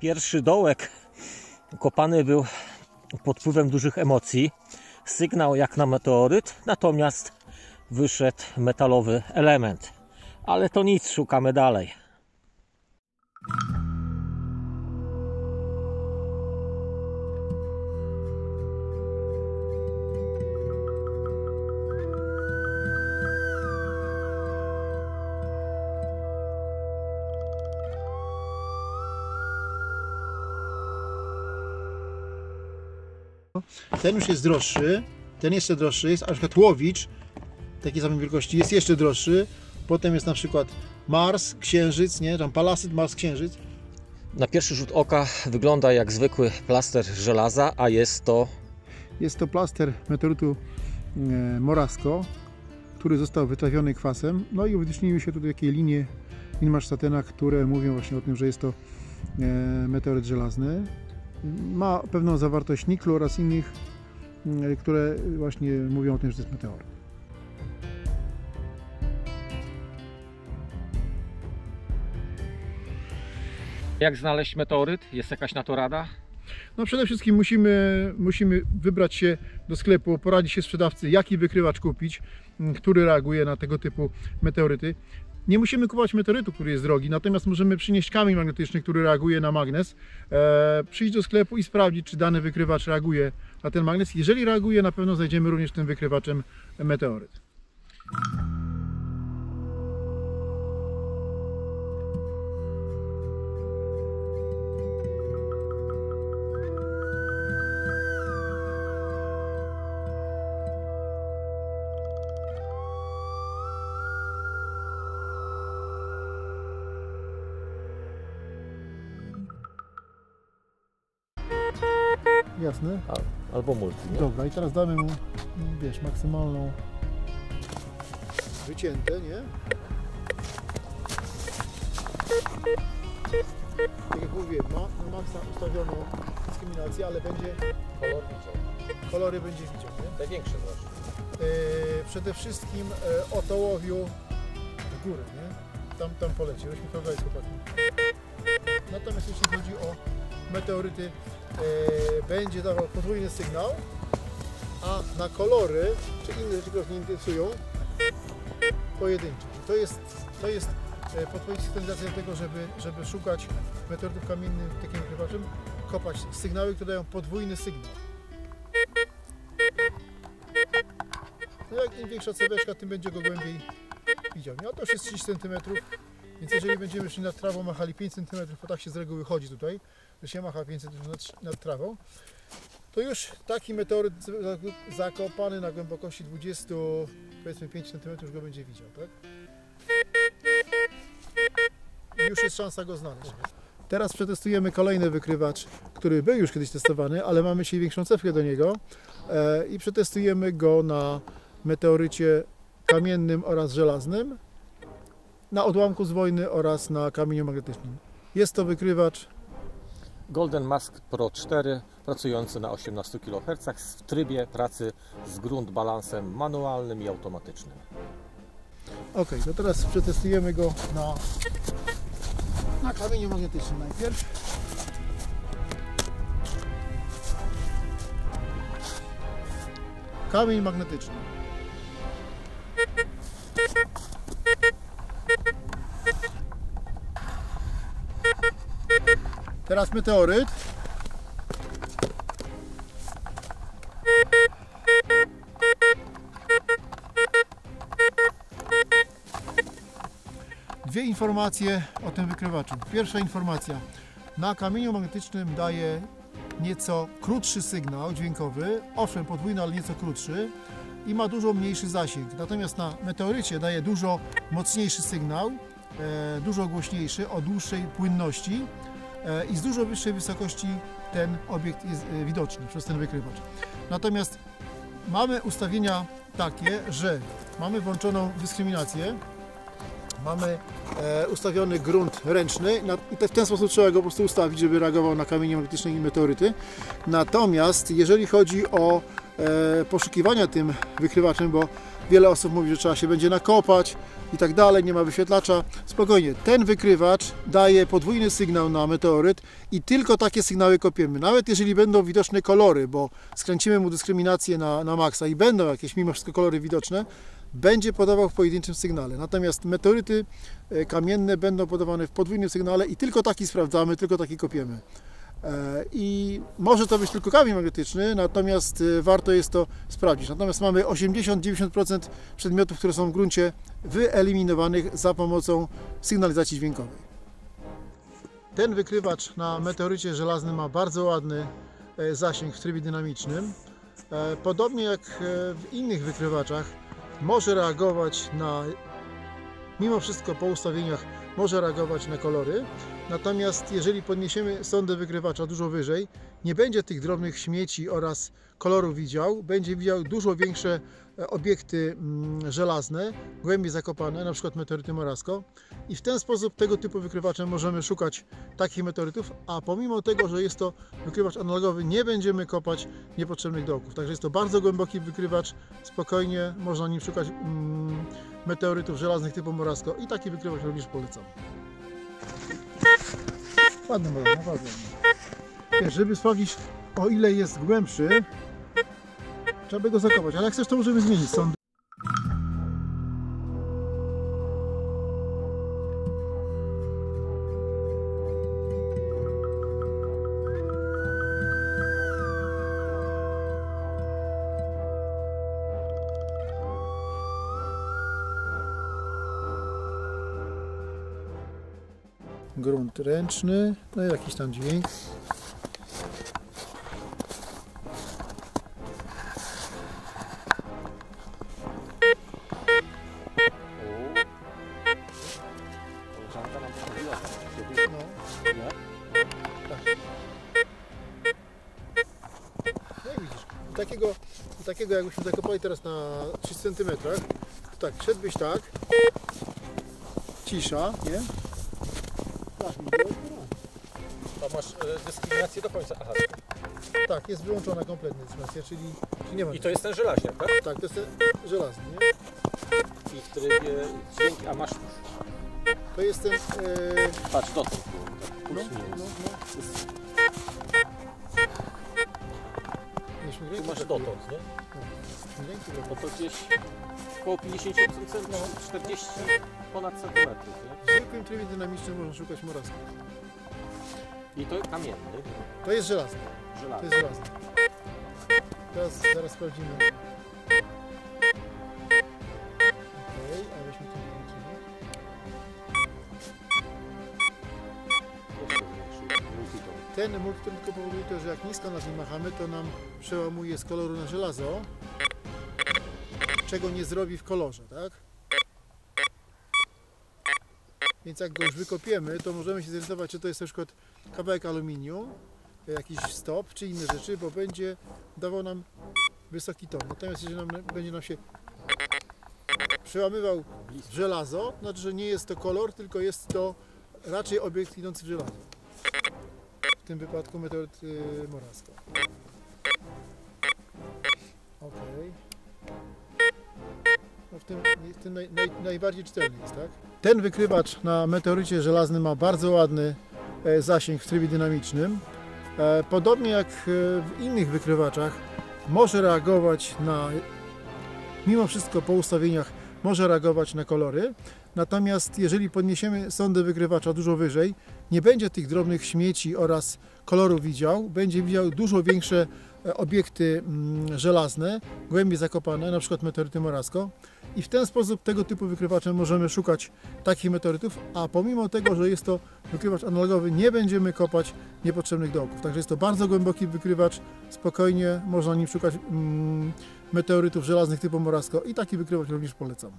Pierwszy dołek kopany był pod wpływem dużych emocji. Sygnał jak na meteoryt, natomiast wyszedł metalowy element. Ale to nic, szukamy dalej. Ten już jest droższy, ten jeszcze droższy jest, a na przykład Łowicz, takiej samej wielkości, jest jeszcze droższy. Potem jest na przykład Mars, Księżyc, nie? Tam Palasyt, Mars, Księżyc. Na pierwszy rzut oka wygląda jak zwykły plaster żelaza, a jest to Jest to plaster meteorytu e, Morasko, który został wytrawiony kwasem. No i uwidoczniły się tutaj takie linie Inmarsztatena, które mówią właśnie o tym, że jest to e, meteoryt żelazny. Ma pewną zawartość niklu oraz innych, e, które właśnie mówią o tym, że to jest meteoryt. Jak znaleźć meteoryt? Jest jakaś na to rada? No przede wszystkim musimy, musimy wybrać się do sklepu, poradzić się sprzedawcy, jaki wykrywacz kupić, m, który reaguje na tego typu meteoryty. Nie musimy kupować meteorytu, który jest drogi, natomiast możemy przynieść kamień magnetyczny, który reaguje na magnes, e, przyjść do sklepu i sprawdzić, czy dany wykrywacz reaguje na ten magnes. Jeżeli reaguje, na pewno znajdziemy również tym wykrywaczem meteoryt. Jasne? Albo multi, nie? Dobra, i teraz damy mu, wiesz, maksymalną wycięte, nie? Tak jak mówiłem, ma na maksa ustawioną dyskryminację, ale będzie, Kolor widział. kolory będzie widział, nie? Te większe zresztą. Yy, przede wszystkim yy, o ołowiu w górę, nie? Tam, tam poleci, weźmy to z chłopaki. Natomiast jeśli chodzi o meteoryty, będzie dawał podwójny sygnał, a na kolory, czy inne rzeczy, które nie interesują, pojedyncze. To jest, to jest e, podpowiedź sygnalizacja tego, żeby, żeby szukać meteorytów kamiennych takim wykrywaczem, kopać sygnały, które dają podwójny sygnał. No jak im większa ceweczka, tym będzie go głębiej widział. No to już jest 30 cm, więc jeżeli będziemy szli nad trawą, machali 5 cm, bo tak się z reguły chodzi tutaj, że się macha 5 cm nad, nad trawą, to już taki meteoryt za- zakopany na głębokości 20, powiedzmy 5 cm już go będzie widział, tak? I już jest szansa go znaleźć. Teraz przetestujemy kolejny wykrywacz, który był już kiedyś testowany, ale mamy dzisiaj większą cewkę do niego e, i przetestujemy go na meteorycie kamiennym oraz żelaznym, na odłamku z wojny oraz na kamieniu magnetycznym. Jest to wykrywacz Golden Mask Pro 4 pracujący na 18 kHz w trybie pracy z grunt balansem manualnym i automatycznym. Ok, to teraz przetestujemy go na, na kamieniu magnetycznym najpierw. Kamień magnetyczny. Teraz meteoryt. Dwie informacje o tym wykrywaczu. Pierwsza informacja. Na kamieniu magnetycznym daje nieco krótszy sygnał dźwiękowy, owszem podwójny, ale nieco krótszy i ma dużo mniejszy zasięg. Natomiast na meteorycie daje dużo mocniejszy sygnał, e, dużo głośniejszy, o dłuższej płynności i z dużo wyższej wysokości ten obiekt jest e, widoczny przez ten wykrywacz. Natomiast mamy ustawienia takie, że mamy włączoną dyskryminację, mamy e, ustawiony grunt ręczny i w ten sposób trzeba go po prostu ustawić, żeby reagował na kamienie magnetyczne i meteoryty. Natomiast jeżeli chodzi o e, poszukiwania tym wykrywaczem, bo wiele osób mówi, że trzeba się będzie nakopać i tak dalej, nie ma wyświetlacza. Spokojnie, ten wykrywacz daje podwójny sygnał na meteoryt i tylko takie sygnały kopiemy. Nawet jeżeli będą widoczne kolory, bo skręcimy mu dyskryminację na, na maksa i będą jakieś mimo wszystko kolory widoczne, będzie podawał w pojedynczym sygnale. Natomiast meteoryty e, kamienne będą podawane w podwójnym sygnale i tylko taki sprawdzamy, tylko taki kopiemy. E, I może to być tylko kamień magnetyczny, natomiast e, warto jest to sprawdzić. Natomiast mamy 80-90% przedmiotów, które są w gruncie wyeliminowanych za pomocą sygnalizacji dźwiękowej. Ten wykrywacz na meteorycie żelaznym ma bardzo ładny e, zasięg w trybie dynamicznym. Podobnie jak w innych wykrywaczach, może reagować na, mimo wszystko po ustawieniach, może reagować na kolory. Natomiast jeżeli podniesiemy sondę wykrywacza dużo wyżej, nie będzie tych drobnych śmieci oraz kolorów widział, będzie widział dużo większe e, obiekty mm, żelazne, głębiej zakopane, na przykład meteoryty Morasko i w ten sposób tego typu wykrywaczem możemy szukać takich meteorytów, a pomimo tego, że jest to wykrywacz analogowy, nie będziemy kopać niepotrzebnych dołków. Także jest to bardzo głęboki wykrywacz, spokojnie można nim szukać mm, meteorytów żelaznych typu Morasko i taki wykrywacz również polecam. Ładny model, naprawdę. Żeby sprawdzić o ile jest głębszy, trzeba by go zakopać, ale jak chcesz to możemy zmienić. Grunt ręczny, no i jakiś tam dźwięk. No. Takiego, takiego jakbyśmy zakopali teraz na 3 cm, to tak, szedłbyś tak, cisza, nie? To masz e, dyskryminację do końca. Aha. Tak, jest wyłączona kompletnie dyskryminacja, czyli, czyli nie ma. I to jest ten żelaźniak, tak? Tak, to jest ten żelazny, nie? I w trybie dźwięk, a masz... To jest ten... E... Patrz, dotąd. No, no, no. Mieliśmy Tu masz dotąd, nie? No, taką. No to gdzieś około 50 cm, no 40 ponad centymetrów, nie? W zwykłym trybie dynamicznym można szukać moraska. I to kamienny, To jest żelazny, to żelazny. jest żelazny. Teraz zaraz sprawdzimy. Okej, a weźmy to włączymy. Zwiększył. Multiton. Ten multiton tylko powoduje to, że jak nisko nad nim machamy, to nam przełamuje z koloru na żelazo, czego nie zrobi w kolorze, tak? Więc jak go już wykopiemy, to możemy się zorientować, czy to jest na przykład kawałek aluminium, jakiś stop, czy inne rzeczy, bo będzie dawał nam wysoki ton. Natomiast jeżeli nam, będzie nam się przełamywał żelazo, to znaczy, że nie jest to kolor, tylko jest to raczej obiekt idący w żelazo. W tym wypadku meteoryt y, Moraska. Okej. No w tym, w tym naj, naj, najbardziej czytelny jest, tak? Ten wykrywacz na meteorycie żelaznym ma bardzo ładny e, zasięg w trybie dynamicznym. E, podobnie jak e, w innych wykrywaczach, może reagować na, mimo wszystko po ustawieniach, może reagować na kolory. Natomiast jeżeli podniesiemy sondę wykrywacza dużo wyżej, nie będzie tych drobnych śmieci oraz kolorów widział, będzie widział dużo większe e, obiekty mm, żelazne, głębiej zakopane, na przykład meteoryty Morasko. I w ten sposób tego typu wykrywaczem możemy szukać takich meteorytów, a pomimo tego, że jest to wykrywacz analogowy, nie będziemy kopać niepotrzebnych dołków. Także jest to bardzo głęboki wykrywacz, spokojnie można nim szukać mm, meteorytów żelaznych typu Morasko i taki wykrywacz również polecam.